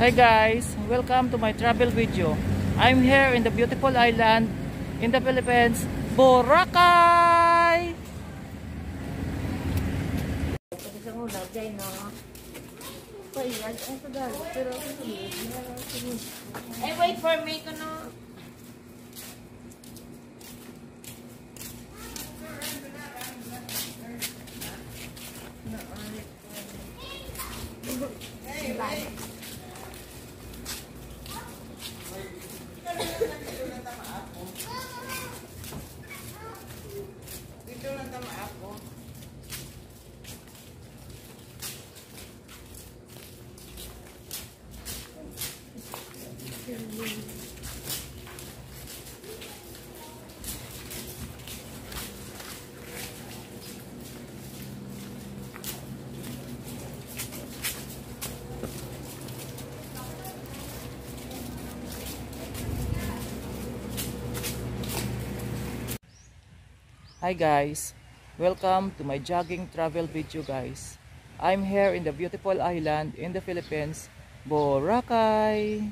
Hi guys, welcome to my travel video. I'm here in the beautiful island in the Philippines, Boracay! Sa mula, dyan no. Paiyan, Hi guys, welcome to my jogging travel video guys. I'm here in the beautiful island in the Philippines, Boracay.